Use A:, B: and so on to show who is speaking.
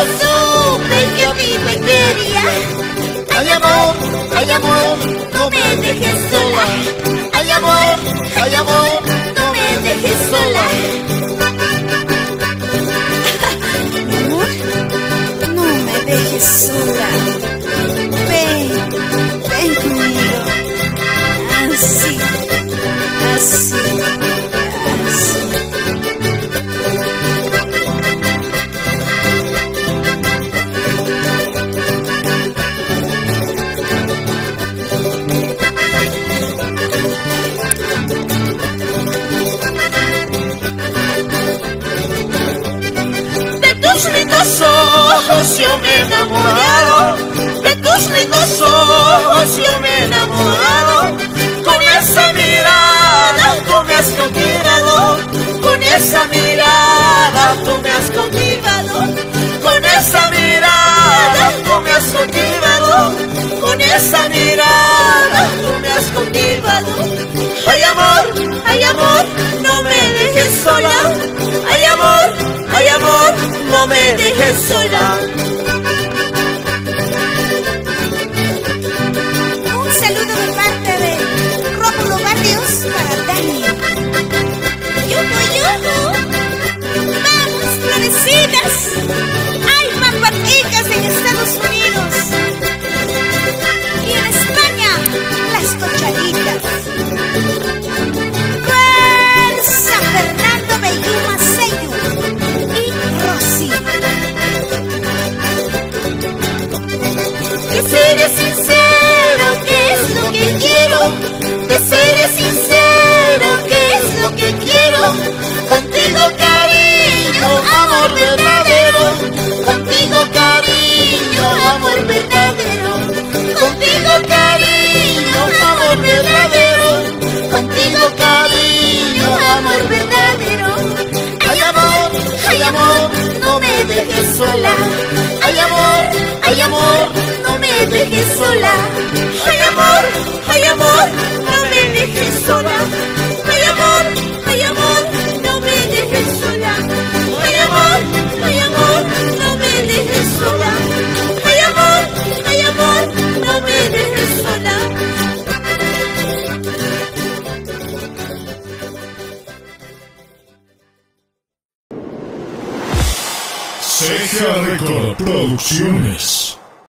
A: lo supe que a ti te quería. Ay amor, ay amor, no me dejes sola. Ay amor, ay amor, no me dejes sola.
B: Amor, no me dejes sola. Ven, ven conmigo. Así, así.
A: Tus lindos ojos yo me he enamorado. De tus lindos ojos yo me he enamorado. Con esa mirada tú me has cautivado. Con esa mirada tú me has cautivado. Con esa mirada tú me has cautivado. Con esa mirada tú me has cautivado. Ay amor, ay amor, no me me dejes sola. Seré ¿qué es lo que quiero? ¿qué es lo que quiero? Contigo cariño, amor verdadero. Contigo cariño, amor verdadero. Contigo cariño, amor verdadero. Contigo cariño, amor verdadero. Ay amor, ay amor, no me dejes sola. Ay amor, ay amor, me dejes sola. Ay amor, ay amor, no me dejes sola. Ay amor, ay amor, no me dejes sola. Ay amor, ay amor, no me dejes sola. Ay amor, ay amor, no me dejes sola.
C: Ceja Record Producciones.